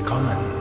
Willkommen.